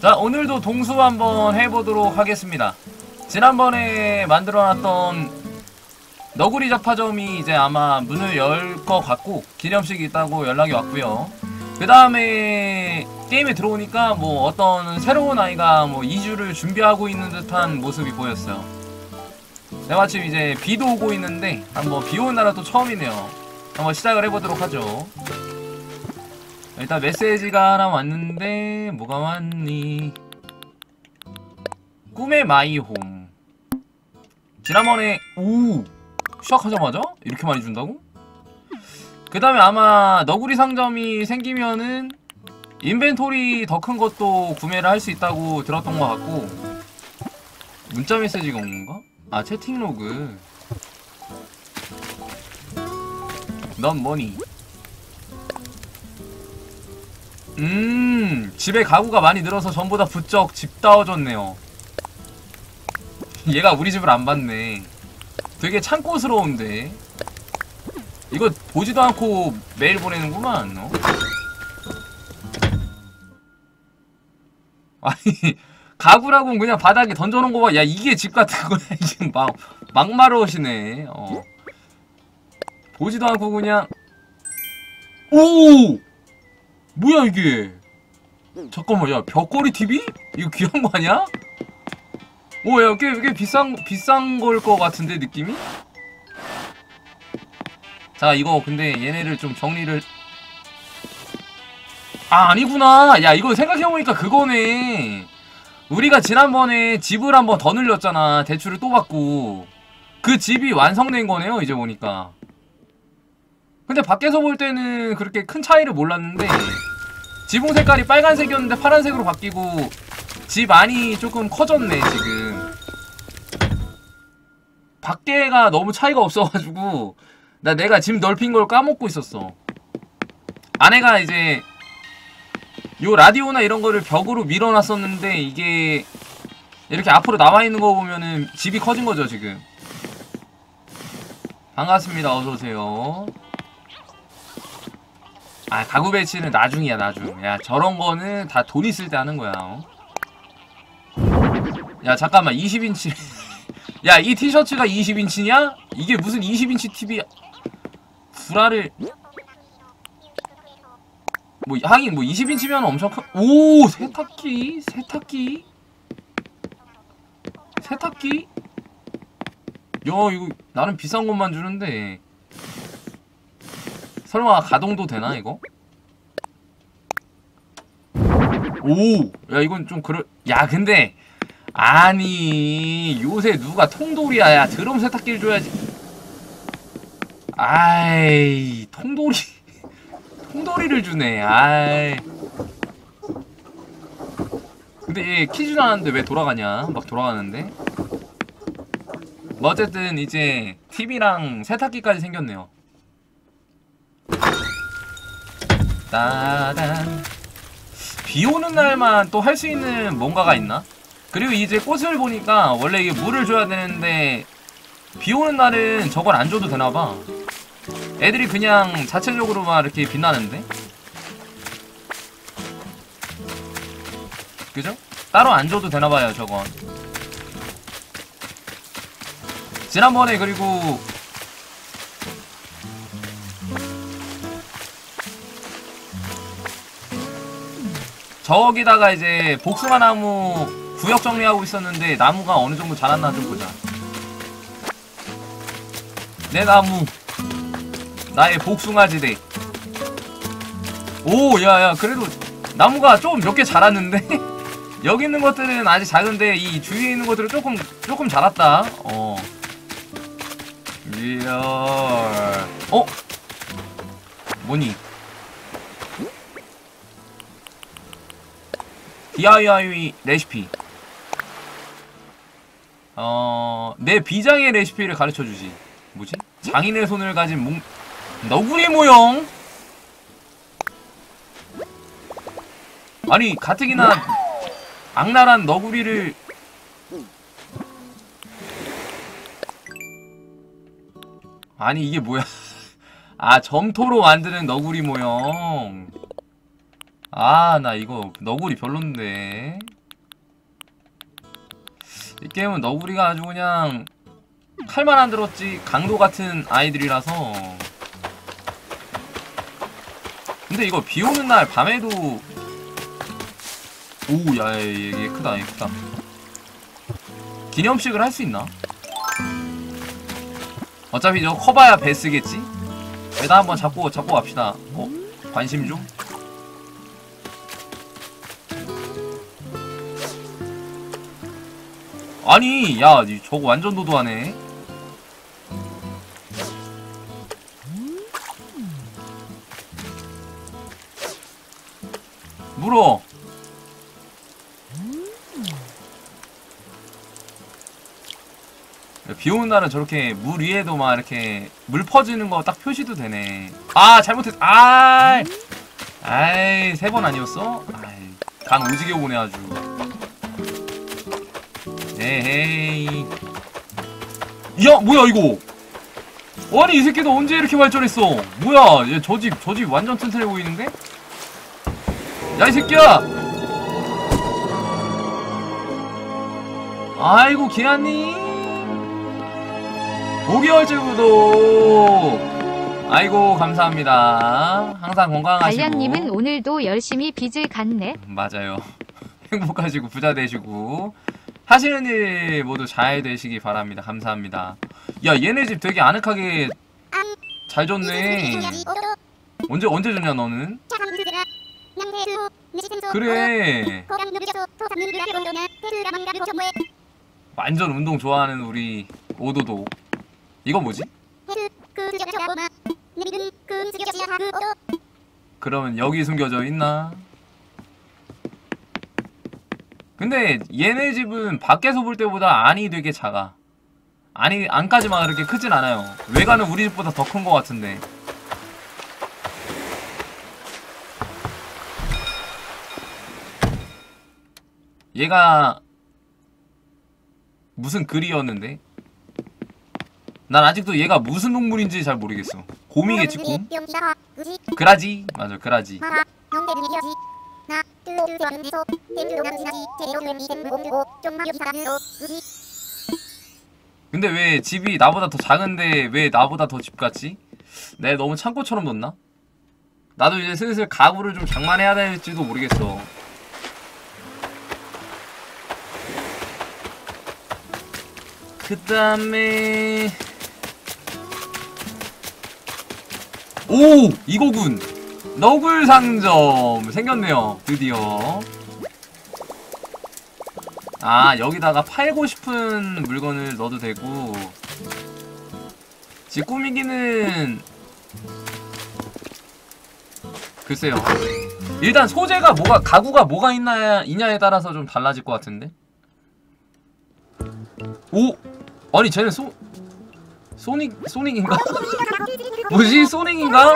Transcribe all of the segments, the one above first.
자 오늘도 동수 한번 해보도록 하겠습니다. 지난번에 만들어놨던 너구리 잡화점이 이제 아마 문을 열 것 같고 기념식이 있다고 연락이 왔고요. 그 다음에 게임에 들어오니까 뭐 어떤 새로운 아이가 뭐 이주를 준비하고 있는 듯한 모습이 보였어요. 내가 마침 이제 비도 오고 있는데 한번 비 오는 날은 또 처음이네요. 한번 시작을 해보도록 하죠 일단 메시지가 하나 왔는데 뭐가 왔니? 꿈의 my home 지난번에 오 시작하자마자 이렇게 많이 준다고? 그 다음에 아마 너구리 상점이 생기면은 inventory 더 큰 것도 구매를 할 수 있다고 들었던 것 같고 문자 메시지가 온 건가? 아 채팅 로그 넌 뭐니? 음 집에 가구가 많이 늘어서 전보다 부쩍 집다워졌네요 얘가 우리 집을 안 봤네 되게 창고스러운데 이거 보지도 않고 메일 보내는구만 어? 아니 가구라고는 그냥 바닥에 던져놓은 거 봐. 야 이게 집 같은 거야. 이게 막 막마르시네. 어. 보지도 않고 그냥 오 뭐야 이게? 잠깐만 야 벽걸이 TV? 이거 귀한 거 아니야? 오야 꽤, 꽤 비싼 비싼 걸 거 같은데 느낌이? 자 이거 근데 얘네를 좀 정리를 아 아니구나 야 이거 생각해보니까 그거네 우리가 지난번에 집을 한번 더 늘렸잖아 대출을 또 받고 그 집이 완성된 거네요 이제 보니까 근데 밖에서 볼 때는 그렇게 큰 차이를 몰랐는데 지붕 색깔이 빨간색이었는데 파란색으로 바뀌고 집 안이 조금 커졌네 지금. 밖에가 너무 차이가 없어가지고 나 내가 집 넓힌 걸 까먹고 있었어. 아내가 이제 요 라디오나 이런 거를 벽으로 밀어놨었는데 이게 이렇게 앞으로 나와 있는 거 보면은 집이 커진 거죠 지금. 반갑습니다. 어서 오세요 아 가구 배치는 나중이야 나중. 야 저런 거는 다 돈 있을 때 하는 거야 어? 야 잠깐만 20인치. 야 이 티셔츠가 20인치냐? 이게 무슨 20인치 TV야 구라를. 뭐 하긴 뭐 20인치면 엄청 큰... 오 세탁기? 세탁기? 세탁기? 야 이거 나는 비싼 것만 주는데 설마 가동도 되나 이거? 오! 야 이건 좀 그럴... 야 근데 아니 요새 누가 통돌이야. 야 드럼 세탁기를 줘야지. 아이 통돌이 통돌이를 주네. 아이. 근데 얘 키지도 않았는데 왜 돌아가냐? 막 돌아가는데? 뭐 어쨌든 이제 TV랑 세탁기까지 생겼네요 따단 비 오는 날만 또 할 수 있는 뭔가가 있나? 그리고 이제 꽃을 보니까 원래 이게 물을 줘야 되는데 비 오는 날은 저걸 안 줘도 되나봐 애들이 그냥 자체적으로만 이렇게 빛나는데? 그죠? 따로 안 줘도 되나봐요 저건 지난번에 그리고 저기다가 이제 복숭아 나무 구역 정리하고 있었는데 나무가 어느 정도 자랐나 좀 보자. 내 나무. 나의 복숭아 지대. 오, 야, 야, 그래도 나무가 좀 몇 개 자랐는데? 여기 있는 것들은 아직 작은데 이 주위에 있는 것들은 조금 조금 자랐다. 어. real. 어? 뭐니? DIY 레시피 어... 내 비장의 레시피를 가르쳐주지 뭐지? 장인의 손을 가진 몽... 너구리 모형? 아니 가뜩이나 악랄한 너구리를 아니 이게 뭐야 아 점토로 만드는 너구리 모형 아, 나 이거 너구리 별론데. 이 게임은 너구리가 아주 그냥 칼만 안 들었지 강도 같은 아이들이라서. 근데 이거 비 오는 날 밤에도 오, 야, 얘, 얘 크다, 얘 크다. 기념식을 할 수 있나? 어차피 저 커봐야 베스겠지? 일단 한번 잡고 잡고 갑시다. 어? 관심 좀. 아니, 야, 이 저거 완전 도도하네. 물어. 비 오는 날은 저렇게 물 위에도 막 이렇게 물 퍼지는 거 딱 표시도 되네. 아, 잘못했, 아, 아이, 세 번 아니었어? 아이, 간 오지게 오네 아주. 에헤이. 야, 뭐야 이거? 아니 이 새끼도 언제 이렇게 발전했어? 뭐야? 얘 저 집 저 집 완전 튼튼해 보이는데? 야 이 새끼야! 아이고 기아님 5개월째 구독 아이고 감사합니다 항상 건강하시고 달량님은 오늘도 열심히 빚을 갚네. 맞아요 행복하시고 부자 되시고 하시는 일 모두 잘 되시기 바랍니다. 감사합니다. 야 얘네 집 되게 아늑하게 잘 줬네. 언제 언제 줬냐 너는? 그래. 완전 운동 좋아하는 우리 오도도. 이거 뭐지? 그러면 여기 숨겨져 있나? 근데 얘네 집은 밖에서 볼 때보다 안이 되게 작아. 안이 안까지 막 이렇게 크진 않아요. 외관은 우리 집보다 더 큰 것 같은데. 얘가 무슨 글이었는데? 난 아직도 얘가 무슨 동물인지 잘 모르겠어. 곰이겠지 곰? 그라지? 맞아 그라지 근데 왜 집이 나보다 더 작은데 왜 나보다 더 집 같지? 내 너무 창고처럼 뒀나? 나도 이제 슬슬 가구를 좀 장만해야 될지도 모르겠어 그 다음에 오! 이거군! 너굴 상점 생겼네요 드디어. 아 여기다가 팔고 싶은 물건을 넣어도 되고. 집 꾸미기는 글쎄요. 일단 소재가 뭐가 가구가 뭐가 있나 있냐에 따라서 좀 달라질 것 같은데? 오! 아니 쟤는 소 소닉 소닉인가? 뭐지? 소닉인가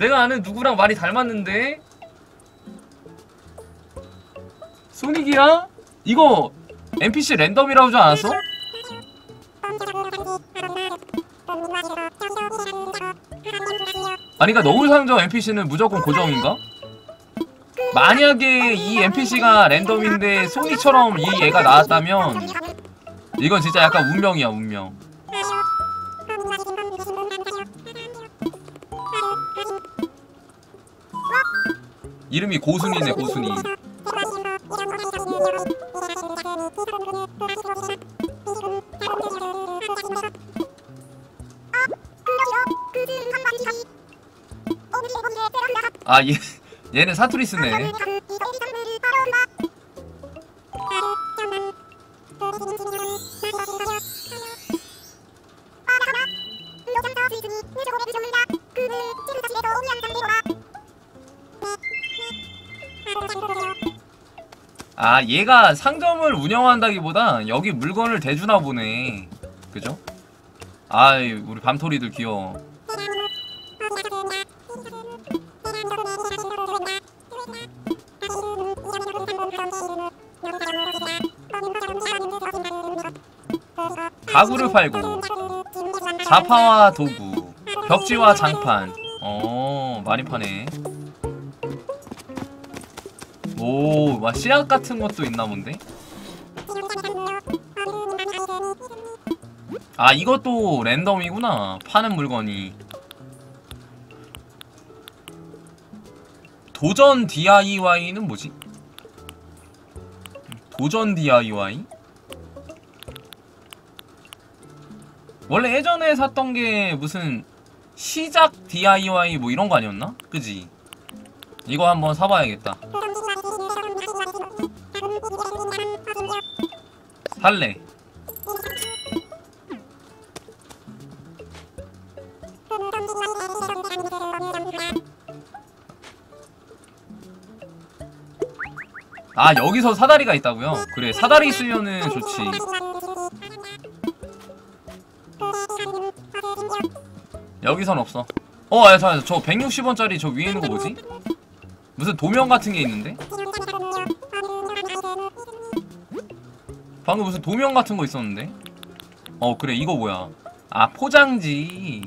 내가 아는 누구랑 많이 닮았는데 소닉이야 이거 NPC 랜덤이라고 하지 않았어? 아니 그니까 너울 상점 NPC는 무조건 고정인가? 만약에 이 NPC가 랜덤인데 소닉처럼 이 얘가 나왔다면 이건 진짜 약간 운명이야 운명 이름이 고순이네 고순이. 아 얘, 얘는 사투리스네 아 얘가 상점을 운영한다기보다 여기 물건을 대주나 보네. 그죠? 아이 우리 밤토리들 귀여워. 가구를 팔고 자파와 도구 벽지와 장판. 어 많이 파네 오, 막 씨앗 같은 것도 있나 본데? 아, 이것도 랜덤이구나. 파는 물건이. 도전 DIY는 뭐지? 도전 DIY? 원래 예전에 샀던 게 무슨 시작 DIY 뭐 이런 거 아니었나? 그지? 이거 한번 사봐야겠다. 살래. 아 여기서 사다리가 있다고요? 그래 사다리 있으면은 좋지. 여기선 없어. 어, 야, 저, 저 160원짜리 저 위에 있는 거 뭐지? 무슨 도면 같은 게 있는데? 방금 무슨 도면 같은 거 있었는데? 어, 그래, 이거 뭐야? 아, 포장지.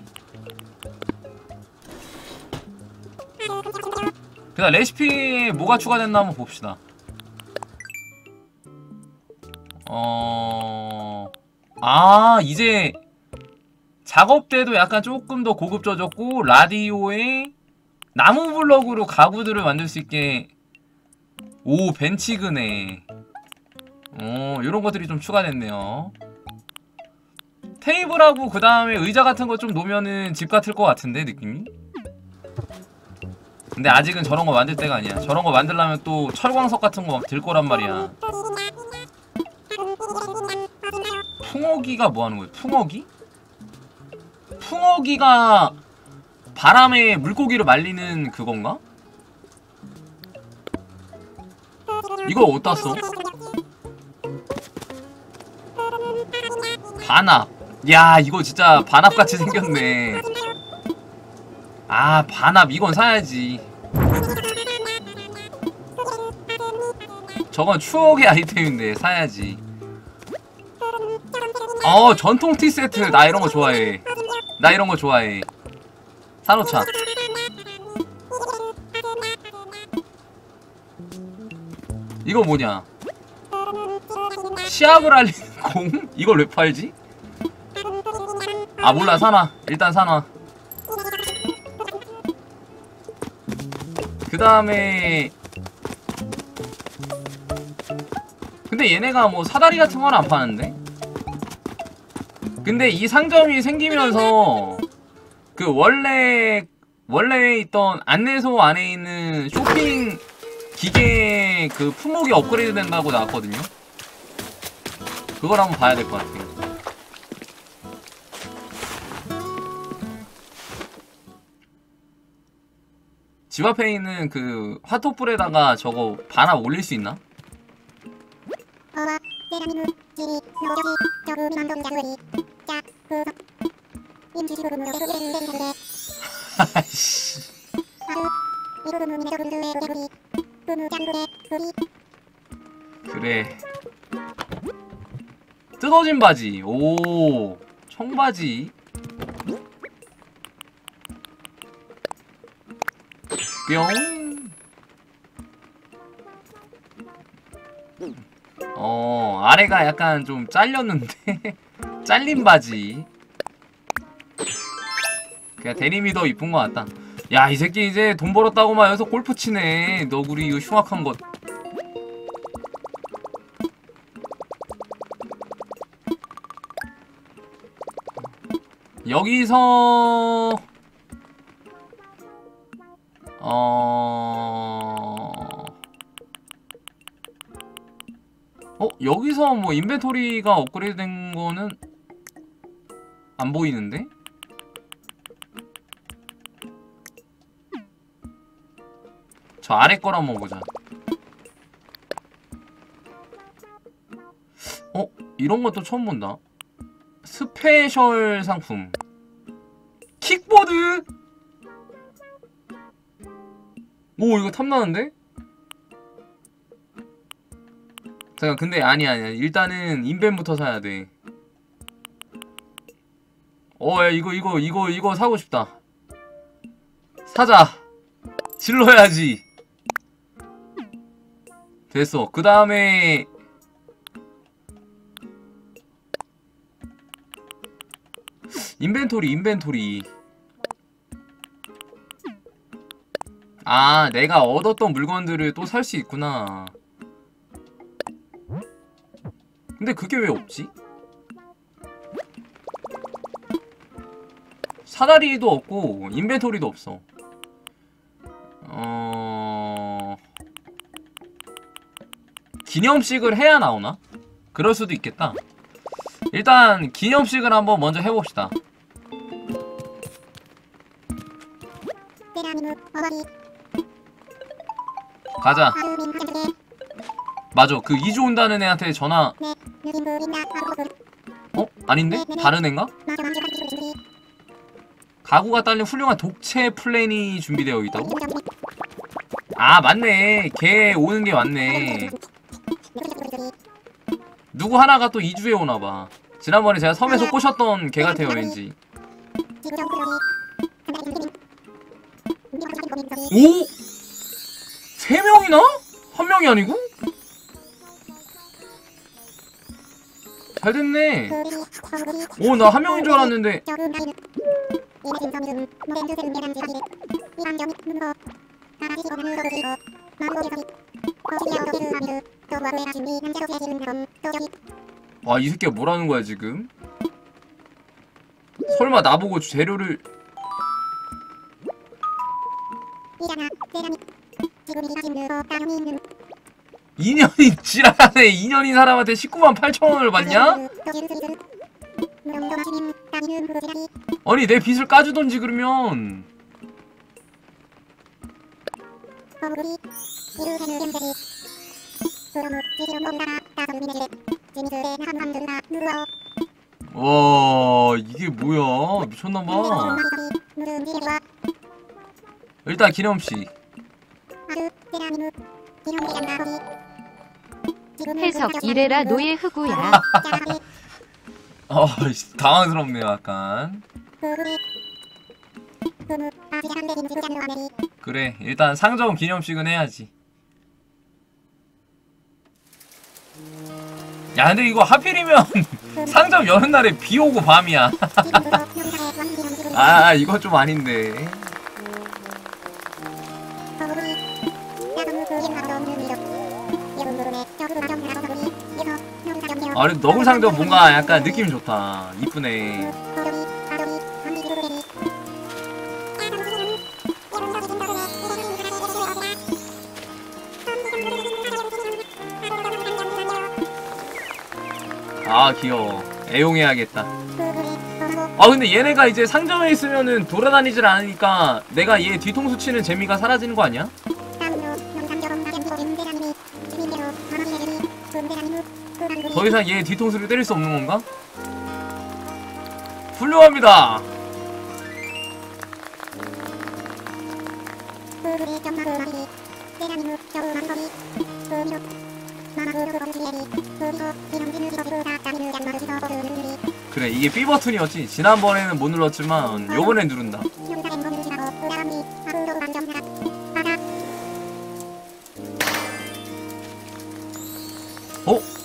그다 레시피에 뭐가 추가됐나 한번 봅시다. 어, 아, 이제 작업 때도 약간 조금 더 고급져졌고 라디오에 나무 블럭으로 가구들을 만들 수 있게 오 벤치그네 어 이런 것들이 좀 추가됐네요 테이블하고 그 다음에 의자 같은 거 좀 놓으면은 집 같을 것 같은데 느낌이 근데 아직은 저런 거 만들 때가 아니야 저런 거 만들려면 또 철광석 같은 거 막 들 거란 말이야 풍어기가 뭐 하는 거야 풍어기? 풍어기가 바람에 물고기를 말리는 그건가? 이거 어디다 써? 반합. 야 이거 진짜 반합같이 생겼네. 아 반합. 이건 사야지. 저건 추억의 아이템인데 사야지. 어 전통 티 세트. 나 이런 거 좋아해. 나 이런 거 좋아해. 사놓자. 이거 뭐냐? 시합을 알리는 공? 이걸 왜 팔지? 아 몰라 사놔 일단 사놔 그 다음에 근데 얘네가 뭐 사다리 같은 건 안 파는데? 근데 이 상점이 생기면서 그 원래 원래 있던 안내소 안에 있는 쇼핑 기계 그 품목이 업그레이드 된다고 나왔거든요. 그걸 한번 봐야 될 것 같아요. 집 앞에 있는 그 화토불에다가 저거 반합 올릴 수 있나? 그래. 뜯어진 바지. 오, 청바지. 뿅. 어, 아래가 약간 좀 잘렸는데. 잘린 바지. 그냥 데님이 더 이쁜 것 같다. 야, 이 새끼 이제 돈 벌었다고 막 여기서 골프 치네. 너구리 이거 흉악한 것. 여기서 어... 어 여기서 뭐 인벤토리가 업그레이드 된 거는 안 보이는데? 저 아래 걸 한번 보자. 어? 이런 것도 처음 본다. special 상품 킥보드 오 이거 탐나는데? 잠깐 근데 아니 아니야 일단은 인벤부터 사야 돼 어, 야, 이거, 이거, 이거, 이거 사고 싶다. 사자. 질러야지. 됐어. 그 다음에 인벤토리, 인벤토리. 아, 내가 얻었던 물건들을 또 살 수 있구나. 근데 그게 왜 없지? 사다리도 없고 인벤토리도 없어. 어... 기념식을 해야 나오나? 그럴 수도 있겠다. 일단 기념식을 한번 먼저 해봅시다. 가자. 하겐두게 맞아. 그 이주 온다는 애한테 전화. 네 하루소금 어? 아닌데? 다른 애인가? 가구가 딸린 훌륭한 독채 플랜이 준비되어 있다고? 이동정 아 맞네. 걔 오는 게 맞네. 누구 하나가 또 이주에 오나봐. 지난번에 제가 섬에서 꼬셨던 걔 같아요 왠지. 오? 세 명이나? 한 명이 아니고? 잘 됐네. 오, 나 한 명인 줄 알았는데. 와, 이 새끼가 뭐라는 거야, 지금? 설마 나보고 재료를. 2년이 지랄하네. 2년인 사람한테 19만 8천 원을 받냐? 아니, 내 빚을 까주던지, 그러면. 와, 이게 뭐야. 미쳤나봐. 일단 거기 해석 이래라 노예 흑우야. 어, 씨, 당황스럽네요, 약간. 그래, 일단 상점 기념식은 해야지. 야, 근데 이거 하필이면 상점 여는 날에 비 오고 밤이야. 아, 이거 좀 아닌데. 아, 근데 너굴 상점 뭔가 약간 느낌 좋다. 이쁘네. 아, 귀여워. 애용해야겠다. 아, 근데 얘네가 이제 상점에 있으면은 돌아다니질 않으니까 내가 얘 뒤통수 치는 재미가 사라지는 거 아니야? 더 이상 얘 뒤통수를 때릴 수 없는 건가? 훌륭합니다. 그래, 이게 B 버튼이었지. 지난번에는 못 눌렀지만 요번엔 누른다.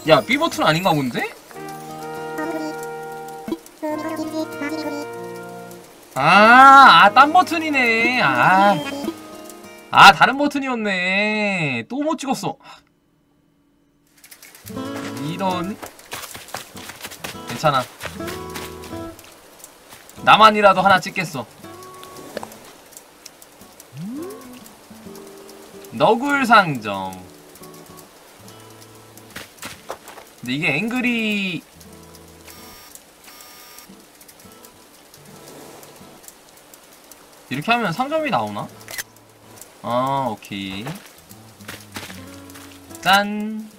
야, B 버튼 아닌가 본데? 아, 아, 딴 버튼이네. 아, 아, 다른 버튼이었네. 또 못 찍었어. 이런. 괜찮아. 나만이라도 하나 찍겠어. 너굴 상점. 근데 이게 앵글이 이렇게 하면 상점이 나오나? 아, 오케이. 짠.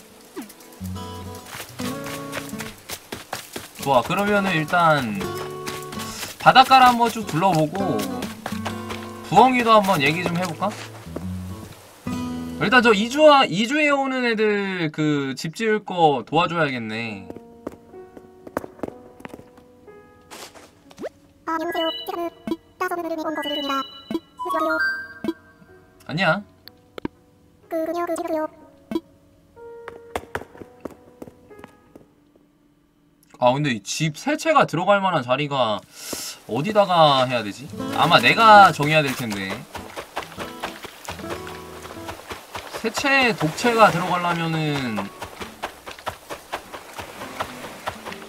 좋아. 그러면은 일단 바닷가를 한번 쭉 둘러보고 부엉이도 한번 얘기 좀 해볼까? 음. 일단 저 2주와 2주에 오는 애들 그 집 지을 거 도와줘야겠네. 아니야. 아 근데 집 세채가 들어갈 만한 자리가 어디다가 해야 되지? 아마 내가 정해야 될 텐데. 세채 독채가 들어가려면은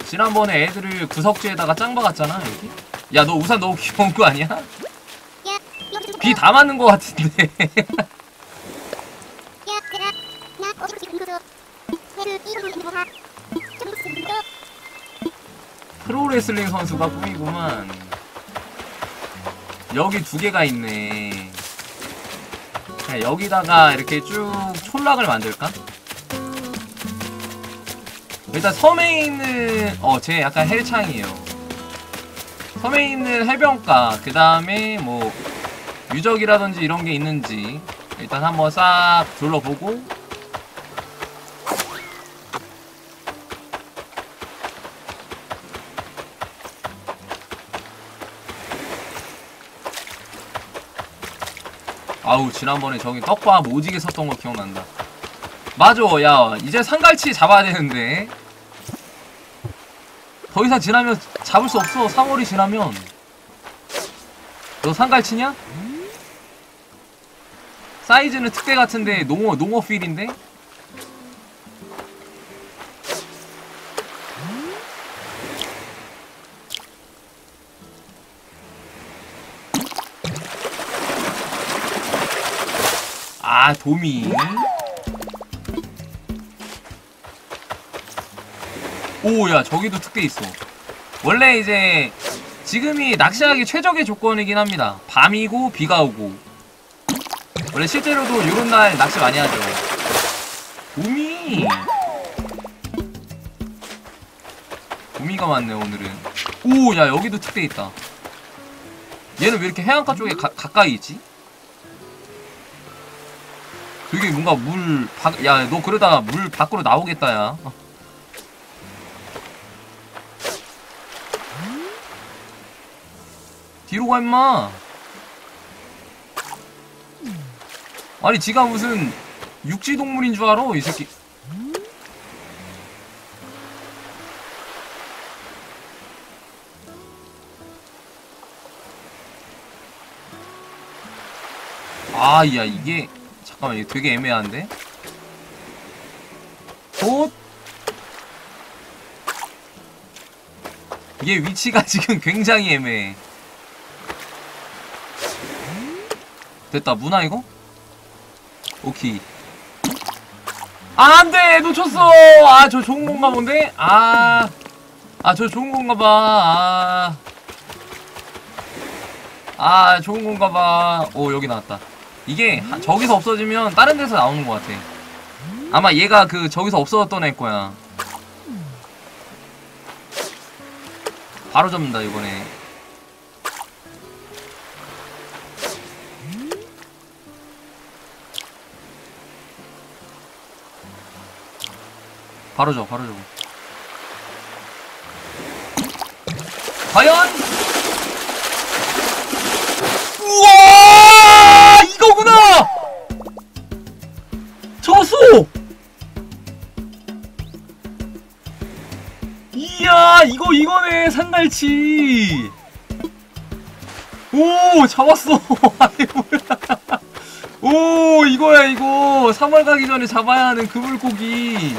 지난번에 애들을 구석지에다가 짱 박았잖아 여기? 야 너 우산 너무 귀여운 거 아니야? 비 다 맞는 거 같은데. 프로레슬링 선수가 꿈이구만. 여기 두 개가 있네 그냥 여기다가 이렇게 쭉 촌락을 만들까? 일단 섬에 있는 어쟤 약간 헬창이에요 섬에 있는 해변가 그 다음에 뭐 유적이라든지 이런 게 있는지 일단 한번 싹 둘러보고 아우 지난번에 저기 떡밥 오지게 섰던 거 기억난다 맞아 야 이제 상갈치 잡아야 되는데 더 이상 지나면 잡을 수 없어 3월이 지나면 너 상갈치냐? 사이즈는 특대 같은데 농어 농어 필인데? 아 도미. 오야 저기도 특대 있어. 원래 이제 지금이 낚시하기 최적의 조건이긴 합니다. 밤이고 비가 오고. 원래 실제로도 요런 날 낚시 많이 하죠. 도미! 도미가 많네 오늘은. 오 야 여기도 특대 있다. 얘는 왜 이렇게 해안가 쪽에 가, 가까이 있지? 되게 뭔가 물, 밖, 야, 너 그러다가 물 밖으로 나오겠다, 야. 어. 뒤로 가, 임마. 아니, 지가 무슨 육지 동물인 줄 알아, 이 새끼. 아, 야, 이게. 잠깐만 이거 되게 애매한데? 곧 이게 위치가 지금 굉장히 애매해. 됐다 문화 이거? 오케이. 아 안돼! 놓쳤어! 아 저 좋은 건가 본데? 아 아 저 좋은 건가 봐아. 아 좋은 건가 봐오 여기 나왔다 이게 하- 저기서 없어지면 다른 데서 나오는 것 같아. 아마 얘가 그 저기서 없어졌던 애 거야. 바로 접는다 이번에. 바로 줘, 바로 줘. 과연? 우와 이거구나! 저수! 이야 이거 이거네 산갈치. 오 잡았어. 뭐야 오 이거야 이거. 3월 가기 전에 잡아야 하는 그 물고기.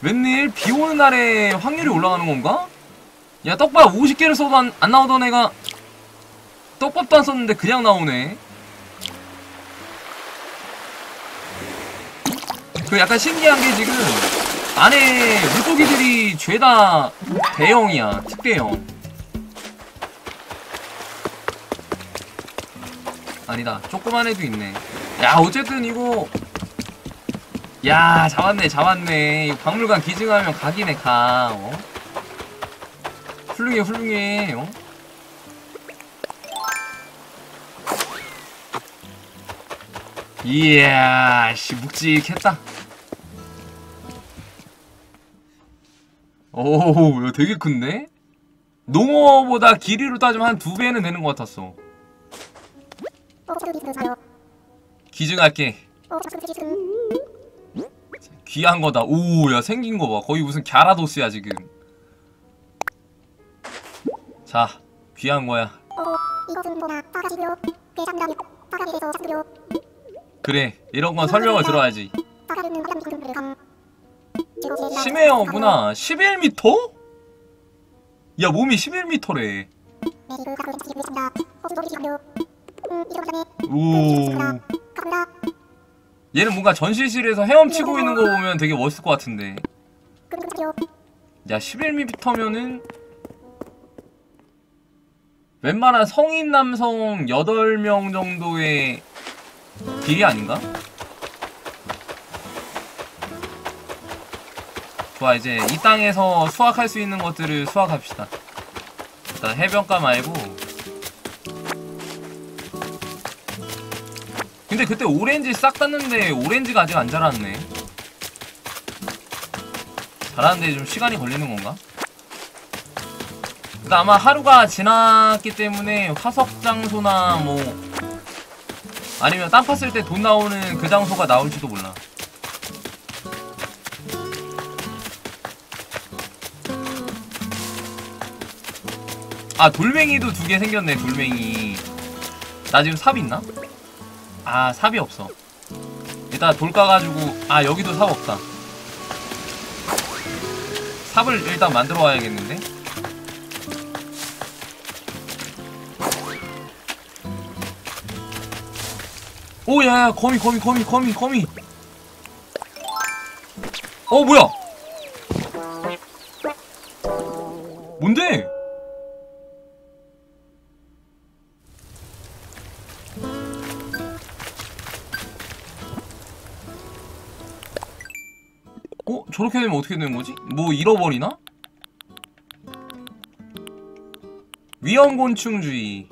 웬일? 비 오는 날에 확률이 올라가는 건가? 야 떡밥 50개를 써도 안, 안 나오던 애가 떡밥도 안 썼는데 그냥 나오네. 그 약간 신기한 게 지금 안에 물고기들이 죄다 대형이야. 특대형. 아니다. 조그만 애도 있네. 야, 어쨌든 이거 야, 잡았네. 잡았네. 박물관 기증하면 각이네, 각. 어? 훌륭해, 훌륭해. 어? 이야, 씨, 묵직했다. 오, 이거 되게 큰데? 농어보다 길이로 따지면 한 두 배는 되는 것 같았어. 기증할게. 귀한 거다. 오, 야 생긴 거 봐. 거의 무슨 갸라도스야 지금. 자, 귀한 거야. 그래, 이런 건 설명을 들어야지. 감 심해어구나. 11m? 야, 몸이 11m래. 메리그 가고 렌치 외친다 호수도리 지감요 음 이거 전에 오. 얘는 뭔가 전시실에서 헤엄치고 있는 거 보면 되게 멋있을 것 같은데. 야 11m면은 웬만한 성인 남성 8명 정도의 길이 아닌가? 좋아 이제 이 땅에서 수확할 수 있는 것들을 수확합시다 일단 해변가 말고 근데 그때 오렌지 싹 땄는데 오렌지가 아직 안 자랐네 자라는데 좀 시간이 걸리는 건가? 근데 아마 하루가 지났기 때문에 화석 장소나 뭐 아니면 땅 팠을 때 돈 나오는 그 장소가 나올지도 몰라. 아 돌멩이도 두 개 생겼네 돌멩이. 나 지금 삽 있나? 아 삽이 없어. 일단 돌 까가지고 아 여기도 삽 없다. 삽을 일단 만들어 와야겠는데? 오, 야, 야, 거미, 거미, 거미, 거미, 거미. 어, 뭐야? 뭔데? 어? 저렇게 되면 어떻게 되는 거지? 뭐 잃어버리나? 위험곤충주의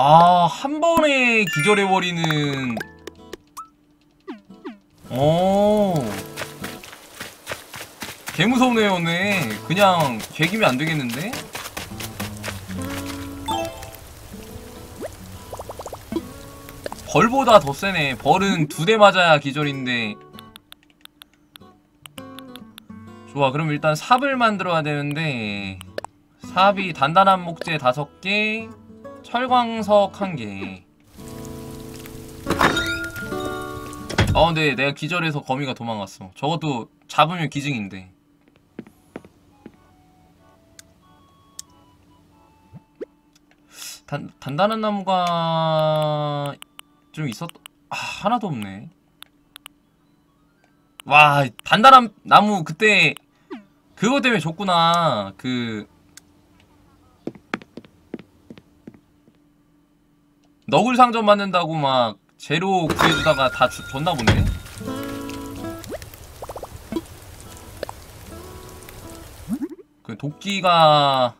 아, 한 번에 기절해버리는 어. 개무섭네요, 오늘. 그냥 개기면 안 되겠는데? 벌보다 더 세네. 벌은 두 대 맞아야 기절인데. 좋아, 그럼 일단 삽을 만들어야 되는데. 삽이 단단한 목재 다섯 개, 철광석 한 개. 어, 근데 내가 기절해서 거미가 도망갔어. 저것도 잡으면 기증인데. 단, 단단한 나무가 좀 있었, 아, 하나도 없네. 와, 단단한 나무 그때 그거 때문에 줬구나. 그, 너굴 상점 만든다고 막 재료 구해주다가 다 주, 줬나 본데? 그 도끼가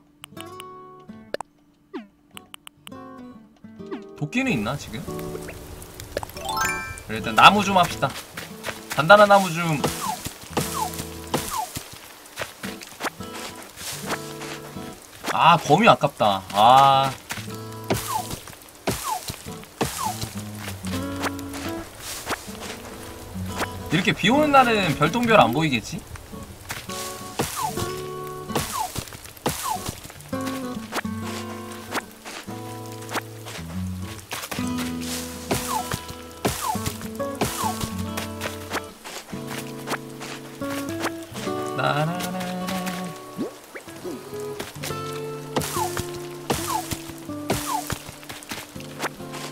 도끼는 있나 지금? 그래, 일단 나무 좀 합시다. 단단한 나무 좀. 아 거미 아깝다. 아. 이렇게 비 오는 날은 별똥별 안 보이겠지?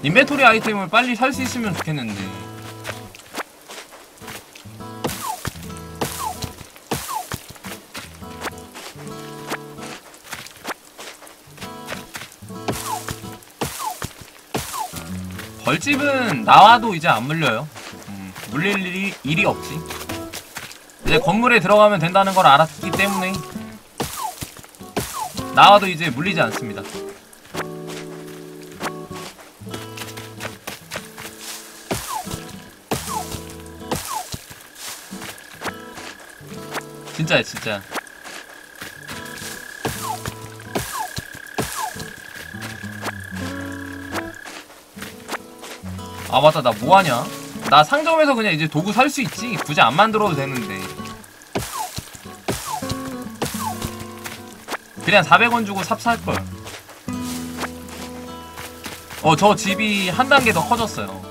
인벤토리 아이템을 빨리 살 수 있으면 좋겠는데 벌집은 나와도 이제 안 물려요. 음, 물릴 일이, 일이 없지. 이제 건물에 들어가면 된다는 걸 알았기 때문에 나와도 이제 물리지 않습니다. 진짜야 진짜. 아 맞다. 나 뭐하냐? 나 상점에서 그냥 이제 도구 살 수 있지. 굳이 안 만들어도 되는데. 그냥 400원 주고 삽 살걸. 어 저 집이 한 단계 더 커졌어요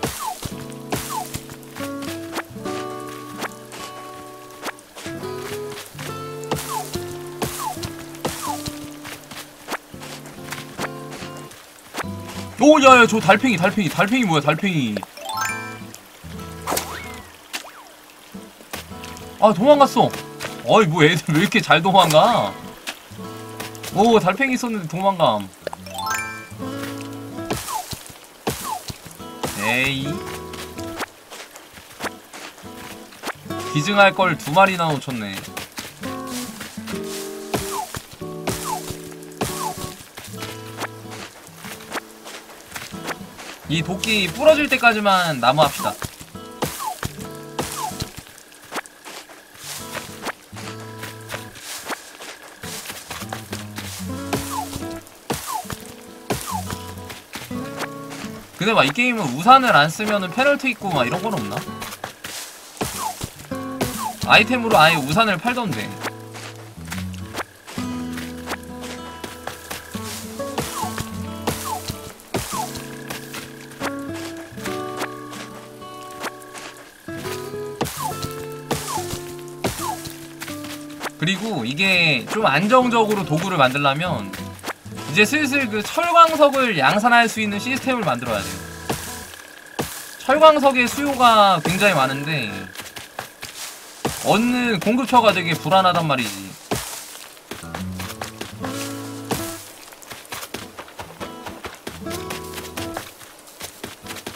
오 야야 저 달팽이 달팽이. 달팽이 뭐야 달팽이. 아 도망갔어. 어이 뭐 애들 왜 이렇게 잘 도망가? 오 달팽이 있었는데 도망감. 에이. 기증할 걸 두 마리나 놓쳤네 이 도끼 부러질 때까지만 나무 합시다 근데 막 이 게임은 우산을 안 쓰면은 페널티 있고 막 이런 건 없나? 아이템으로 아예 우산을 팔던데 그리고 이게 좀 안정적으로 도구를 만들려면 이제 슬슬 그 철광석을 양산할 수 있는 시스템을 만들어야 돼요. 철광석의 수요가 굉장히 많은데 얻는 공급처가 되게 불안하단 말이지.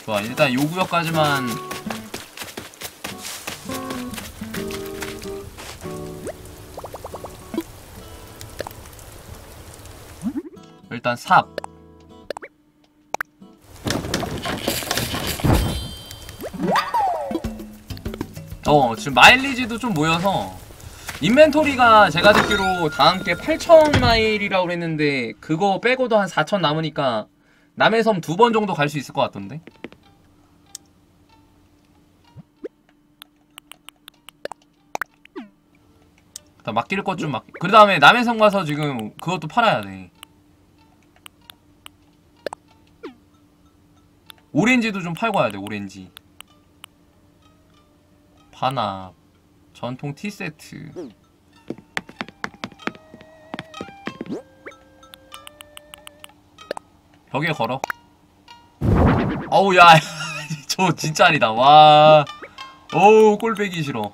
좋아, 일단 요 구역까지만 일단 삽. 어, 지금 마일리지도 좀 모여서 인벤토리가 제가 듣기로 다음 게 8,000 마일이라고 그랬는데 그거 빼고도 한 4,000 남으니까 남의 섬두 번 정도 갈 수 있을 것 같던데. 맡길 것 좀 맡. 그 다음에 남의 섬 가서 지금 그것도 팔아야 돼. 오렌지도 좀 팔고 와야 돼 오렌지. 반합 전통 티세트. 벽에 걸어. 어우 야저 진짜 아니다. 와. 어우 꼴배기 싫어.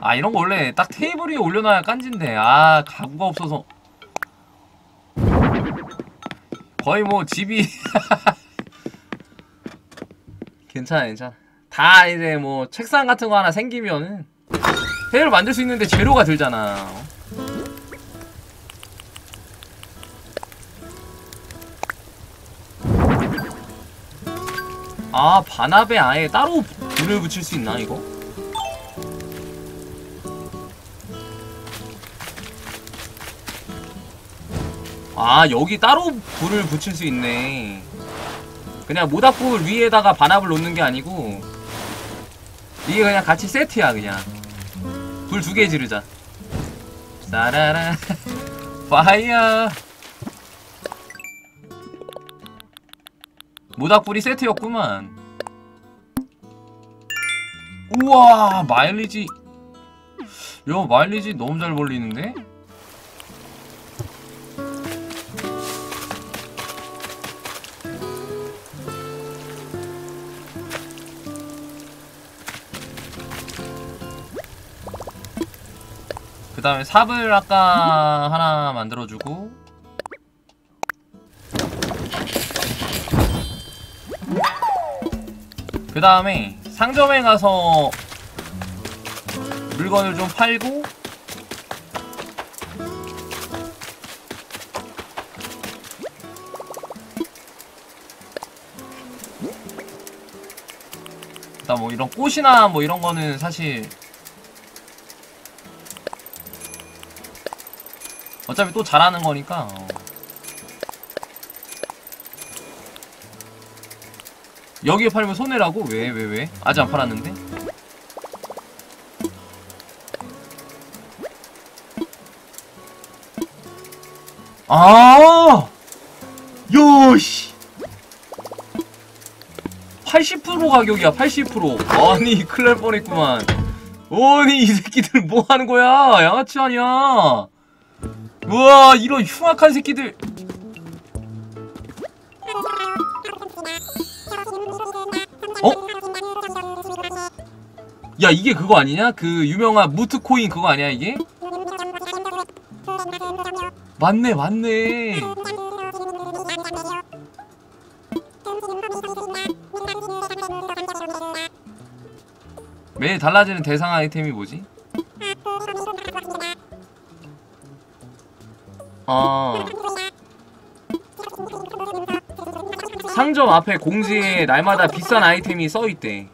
아 이런 거 원래 딱 테이블 위에 올려놔야 깐진데. 아 가구가 없어서 거의 뭐 집이 괜찮아 괜찮아 다 이제 뭐 책상 같은 거 하나 생기면은 회를 만들 수 있는데 재료가 들잖아 어? 아 반합에 아예 따로 불을 붙일 수 있나 이거? 아 여기 따로 불을 붙일 수 있네. 그냥 모닥불 위에다가 반합을 놓는 게 아니고 이게 그냥 같이 세트야 그냥. 불 두 개 지르자. 짜라라. 파이어. 모닥불이 세트였구만. 우와 마일리지. 야 마일리지 너무 잘 벌리는데? 그 다음에 삽을 아까 하나 만들어주고. 그 다음에 상점에 가서 물건을 좀 팔고. 일단 뭐 이런 꽃이나 뭐 이런 거는 사실 어차피 또 잘하는 거니까 어. 여기에 팔면 손해라고? 왜, 왜, 왜? 아직 안 팔았는데? 아! 요씨! 80% 가격이야, 80%. 아니, 큰일 날 뻔했구만. 아니, 이 새끼들 뭐 하는 거야? 양아치 아니야? 우와, 이런 흉악한 새끼들. 어? 야, 이게 그거 아니냐? 그 유명한 무트코인 그거 아니야, 이게? 맞네, 맞네. 매일 달라지는 대상 아이템이 뭐지? 아. 상점 앞에 공지에 날마다 비싼 아이템이 써있대.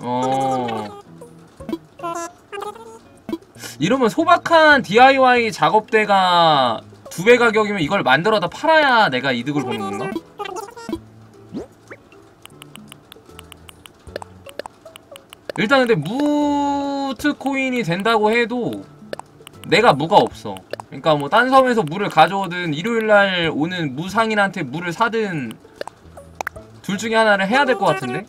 어. 이러면 소박한 DIY 작업대가 두 배 가격이면 이걸 만들어다 팔아야 내가 이득을 보는 건가? 일단 근데 무트 코인이 된다고 해도 내가 무가 없어. 그러니까 뭐 딴 섬에서 물을 가져오든 일요일 날 오는 무상인한테 물을 사든 둘 중에 하나를 해야 될 것 같은데?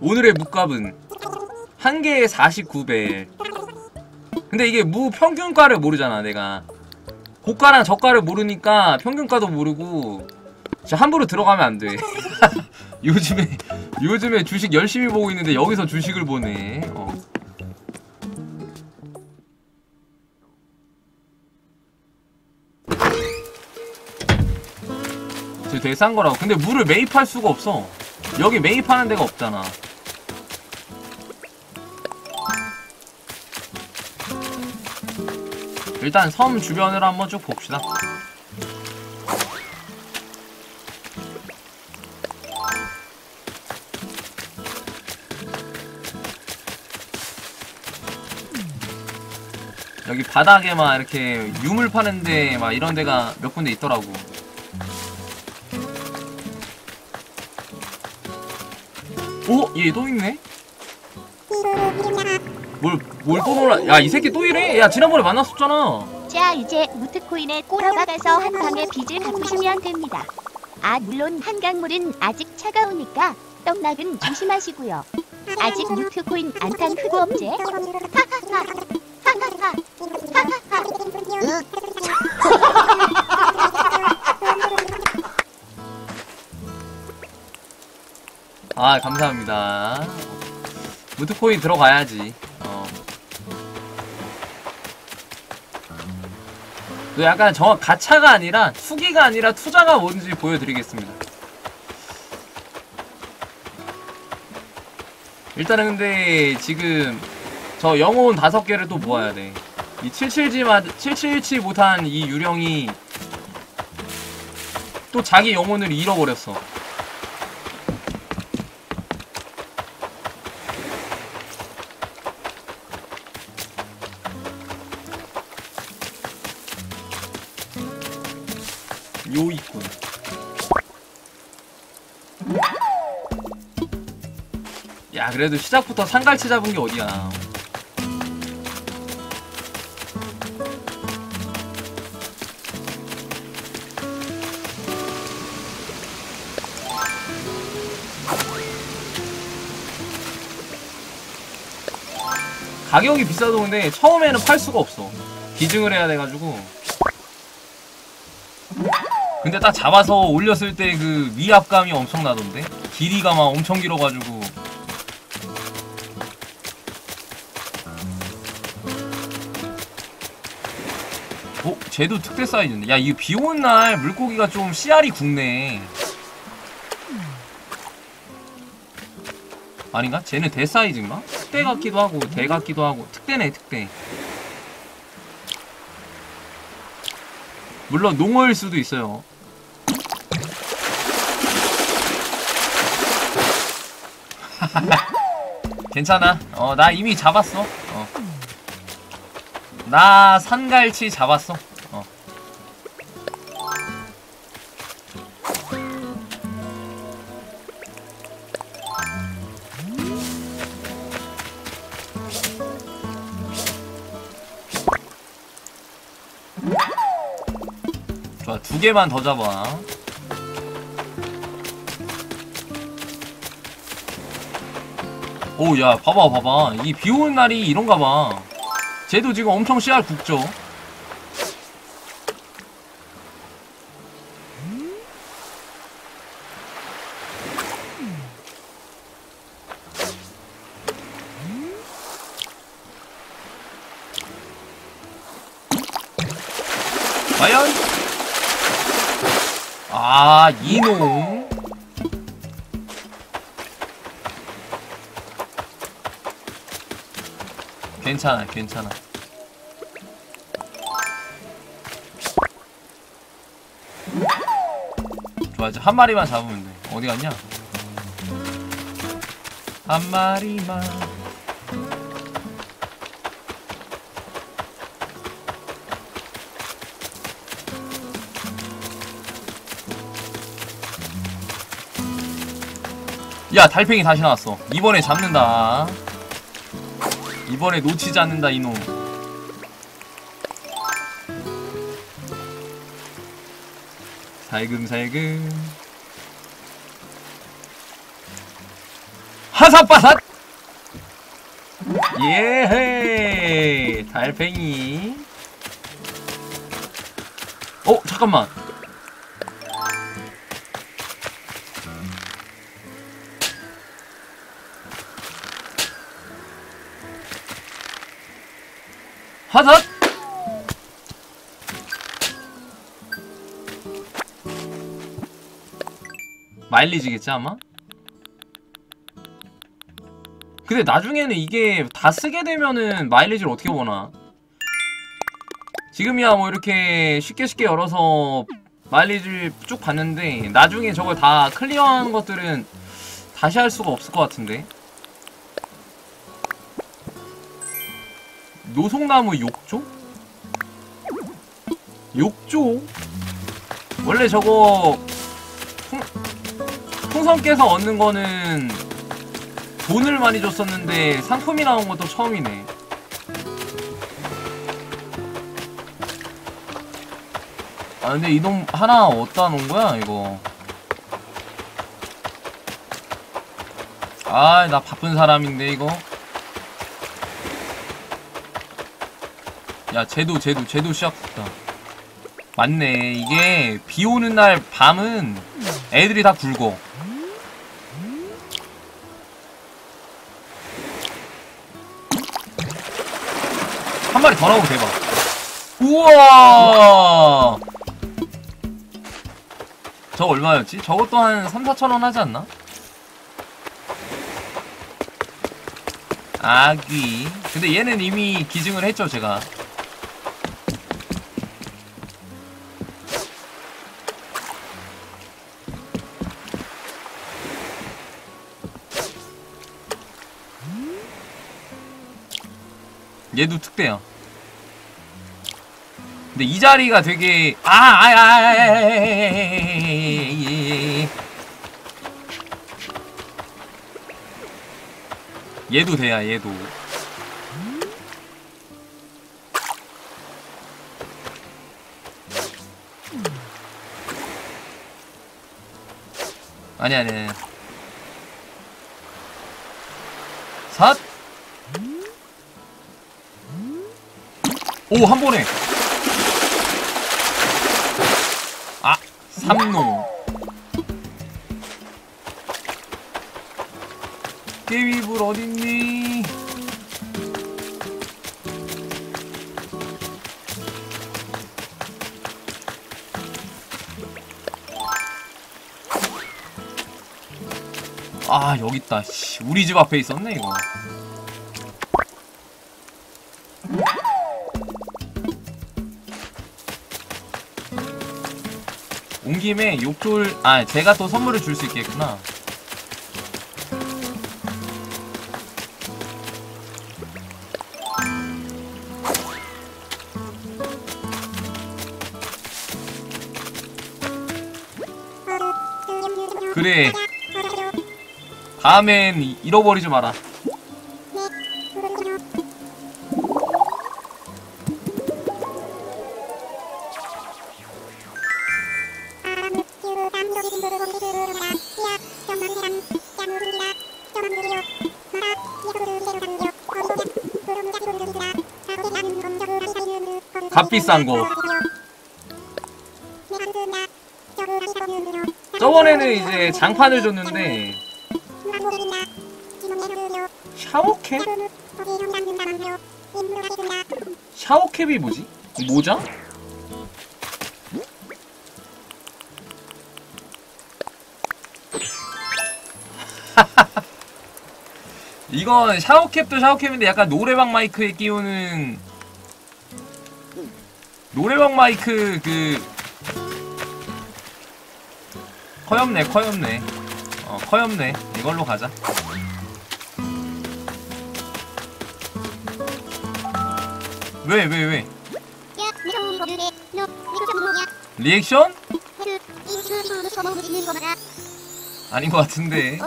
오늘의 무값은 한 개에 49배. 근데 이게 무 평균가를 모르잖아, 내가. 고가랑 저가를 모르니까 평균가도 모르고 진짜 함부로 들어가면 안 돼. 요즘에 요즘에 주식 열심히 보고 있는데 여기서 주식을 보네. 어. 저 되게 싼 거라고. 근데 물을 매입할 수가 없어. 여기 매입하는 데가 없잖아. 일단 섬 주변을 한번 쭉 봅시다. 여기 바닥에 막 이렇게 유물 파는데 막 이런 데가 몇 군데 있더라고. 오? 얘 또 있네? 뭘, 뭘또 놀라? 야, 이 새끼 또 이래? 야, 지난번에 만났었잖아. 자 이제 무트코인에 꼬라박아서 한 방에 빚을 갚으시면 됩니다. 아 물론 한강물은 아직 차가우니까 떡락은 조심하시고요. 아직 무트코인 안탄 흑업제? 하하하 하하하 하하하 아, 감사합니다. 무트코인 들어가야지. 어. 그 약간 저 가차가 아니라 투기가 아니라 투자가 뭔지 보여드리겠습니다. 일단은 근데 지금 저 영혼 다섯 개를 또 모아야 돼. 이 777마 7717 못한 이 유령이 또 자기 영혼을 잃어버렸어. 요 있군. 야 그래도 시작부터 상갈치 잡은 게 어디야. 가격이 비싸도 근데 처음에는 팔 수가 없어. 기증을 해야 돼가지고. 근데 딱 잡아서 올렸을 때 그 위압감이 엄청나던데? 길이가 막 엄청 길어가지고. 어? 쟤도 특대 사이즈인데. 야, 이거 비 오는 날 물고기가 좀 씨알이 굵네. 아닌가? 쟤는 대 사이즈인가? 특대 같기도 하고, 대 같기도 하고. 특대네, 특대. 물론 농어일 수도 있어요. 괜찮아. 어, 나 이미 잡았어. 어. 나 산갈치 잡았어. 두 개만 더 잡아. 오, 야, 봐봐, 봐봐. 이 비 오는 날이 이런가 봐. 쟤도 지금 엄청 씨알 굽죠. 괜찮아, 괜찮아. 좋아, 이제 한 마리만 잡으면 돼. 어디 갔냐? 한 마리만. 야, 달팽이 다시 나왔어. 이번에 잡는다. 이번에 놓치지 않는다 이놈. 살금살금. 하삿바삿 예헤! 달팽이. 어 잠깐만 하삿 마일리지겠지 아마? 근데 나중에는 이게 다 쓰게 되면은 마일리지를 어떻게 보나? 지금이야 뭐 이렇게 쉽게 쉽게 열어서 마일리지를 쭉 봤는데 나중에 저걸 다 클리어하는 것들은 다시 할 수가 없을 것 같은데 노송나무 욕조? 욕조? 원래 저거 풍, 풍선 깨서 얻는 거는 돈을 많이 줬었는데 상품이 나온 것도 처음이네 아 근데 이놈 하나 어디다 놓은 거야 이거 아 나 바쁜 사람인데 이거 야 쟤도 쟤도 쟤도 시작했다 맞네. 이게 비 오는 날 밤은 애들이 다 굴고. 한 마리 더 나오고 대박. 우와! 저거 얼마였지? 저것도 한 3, 4천원 하지 않나? 아귀. 근데 얘는 이미 기증을 했죠 제가 얘도 특대야 근데 이 자리가 되게 아, 아, 아, 아, 아, 아, 아, 아, 아, 삿 오, 한 번에. 아, 삼노. 깨위불 어딨니? 아, 여기 있다. 씨, 우리 집 앞에 있었네, 이거. 김에 욕돌 아 제가 또 선물을 줄 수 있겠구나. 그래. 다음엔 잃어버리지 마라. 비싼 거. 저번에는 이제 장판을 줬는데 샤워캡? 샤워캡이 뭐지? 모자? 이건 샤워캡도 샤워캡인데 약간 노래방 마이크에 끼우는 노래방 마이크 그 커엽네 커엽네. 어 커엽네. 이걸로 가자. 왜 왜 왜, 리액션? 아닌 것 같은데.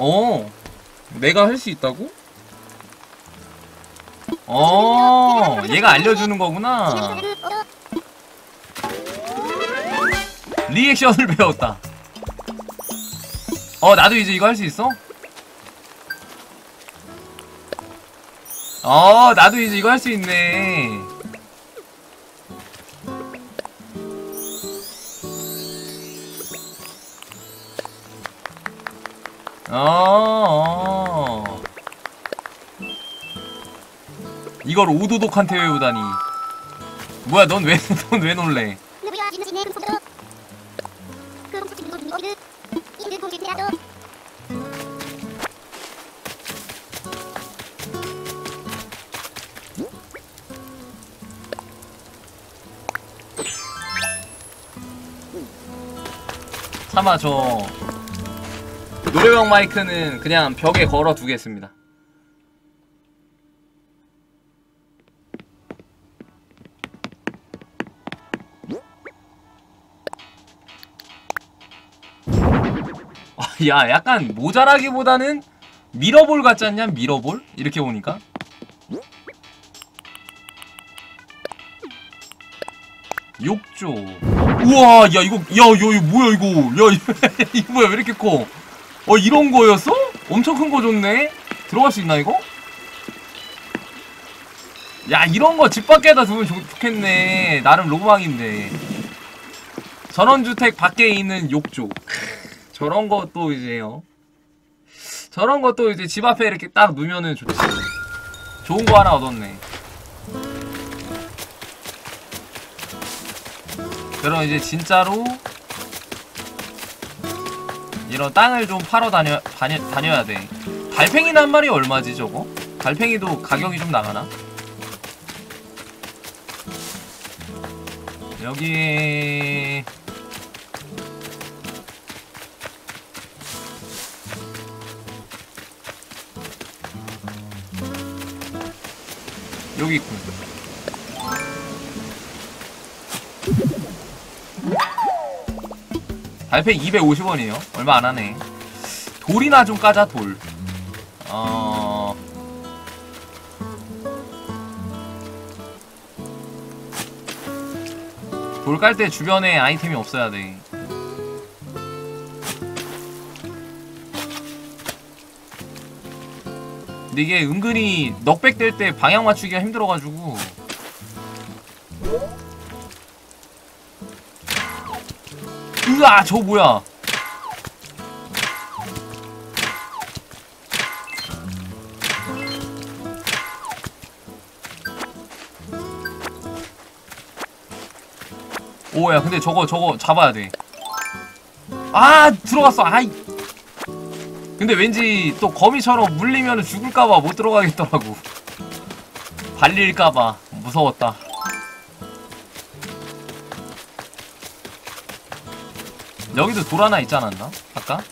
어 내가 할 수 있다고? 얘가 알려주는 거구나. 리액션을 배웠다. 어 나도 이제 이거 할 수 있어? 어 나도 이제 이거 할 수 있네. 어, 이걸 오도독한테 외우다니. 뭐야 넌 왜 넌 왜 놀래? 차마 저 노래방 마이크는 그냥 벽에 걸어 두겠습니다. 야, 약간 모자라기보다는 미러볼 같지 않냐? 미러볼? 이렇게 보니까. 욕조. 우와, 야, 이거, 야, 야, 이거 뭐야, 이거. 야, 이거 뭐야, 왜 이렇게 커? 어, 이런 거였어? 엄청 큰 거 줬네? 들어갈 수 있나, 이거? 야, 이런 거 집 밖에다 두면 좋, 좋겠네. 나름 로망인데. 전원주택 밖에 있는 욕조. 크, 저런 것도 이제요. 저런 것도 이제 집 앞에 이렇게 딱 놓으면은 좋지. 좋은 거 하나 얻었네. 그럼 이제 진짜로 이런 땅을 좀 팔어 다녀, 다녀, 다녀야 돼. 달팽이는 한 마리 얼마지 저거? 달팽이도 가격이 좀 나가나? 여기 여기 있군. 달팽이 250원이에요. 얼마 안 하네. 돌이나 좀 까자, 돌. 어. 돌 깔 때 주변에 아이템이 없어야 돼. 근데 이게 은근히 knockback 될 때 방향 맞추기가 힘들어가지고. 으아, 저 뭐야? 오야 근데 저거 저거 잡아야 돼. 아 들어갔어. 아이. 근데 왠지 또 거미처럼 물리면 죽을까봐 못 들어가겠더라고. 발릴까봐 무서웠다. 여기도 돌 하나 있지 않았나? 아까?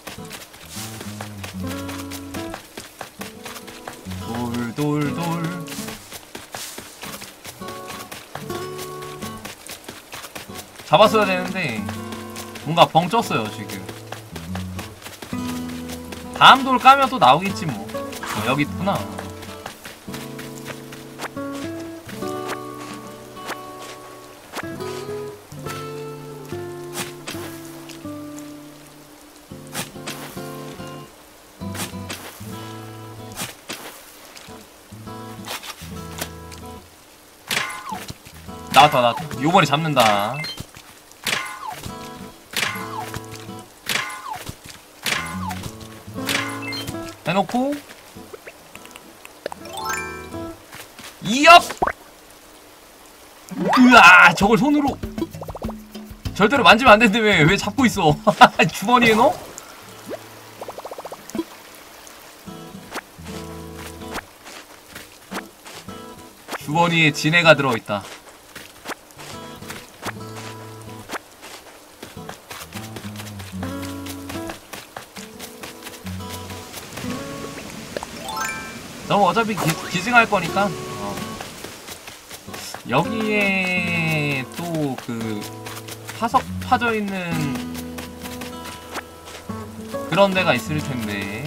돌, 돌, 돌. 잡았어야 되는데 뭔가 벙 쪘어요 지금 다음 돌 까면 또 나오겠지 뭐. 어, 여기 있구나. 나왔다 나왔다. 요번에 잡는다 해놓고. 이업 으아 저걸 손으로. 절대로 만지면 안 되는데 왜, 왜 잡고 있어? 주머니에 넣어? 주머니에 진해가 들어있다 너 어차피 기, 기증할 거니까 어. 여기에 또그 화석 파져 있는 그런 데가 있을 텐데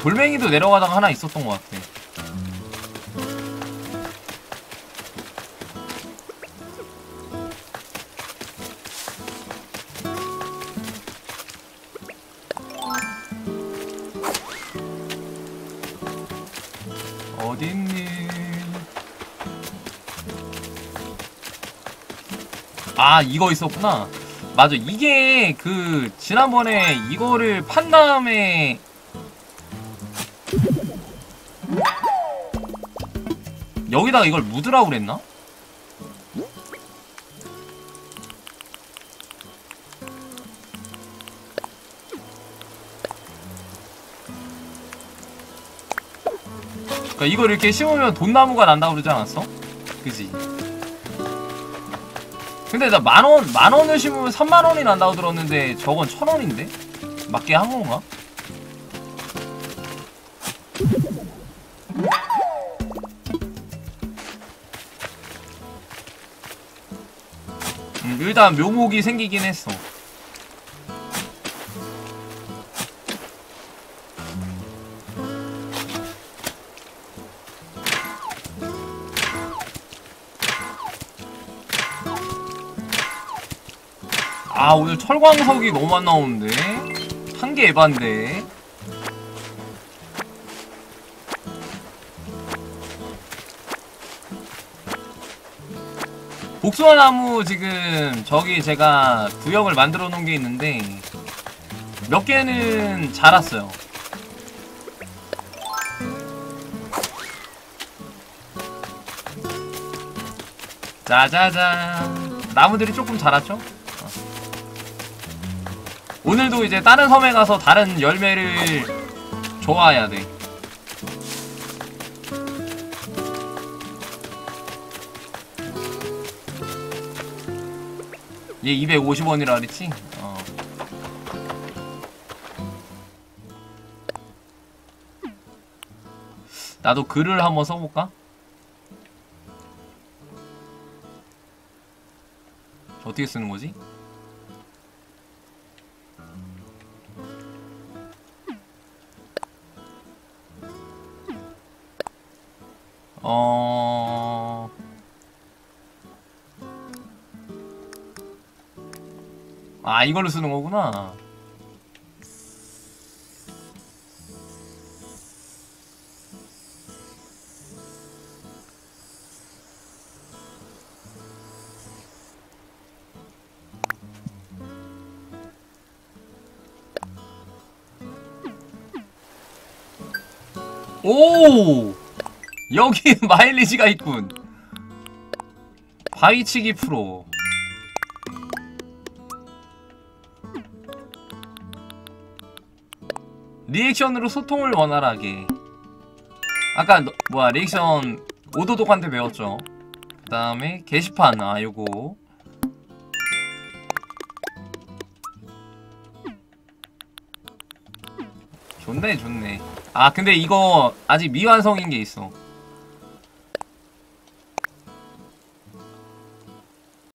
돌멩이도 내려가다가 하나 있었던 것 같아. 어딨니? 아 이거 있었구나. 맞아 이게 그 지난번에 이거를 판 다음에 여기다가 이걸 묻으라고 그랬나? 그러니까 이걸 이렇게 심으면 돈나무가 난다고 그러지 않았어? 그지? 근데 나 만원, 만원을 심으면 3만원이 난다고 들었는데 저건 천원인데? 맞게 한 건가? 일단 묘목이 생기긴 했어. 아 오늘 철광석이 너무 안 나오는데 한 개 에반데 복숭아 나무 지금 저기 제가 구역을 만들어 놓은 게 있는데 몇 개는 자랐어요 짜자잔 나무들이 조금 자랐죠? 오늘도 이제 다른 섬에 가서 다른 열매를 좋아해야 돼. 얘 250원이라 그랬지? 어. 나도 글을 한번 써볼까? 어떻게 쓰는 거지? 아 이걸로 쓰는 거구나 오! 여기 마일리지가 있군. 바위치기 프로. 리액션으로 소통을 원활하게. 아까 너- 뭐야 리액션 오도독한테 배웠죠? 그 다음에 게시판 아 요거. 좋네 좋네. 아 근데 이거 아직 미완성인 게 있어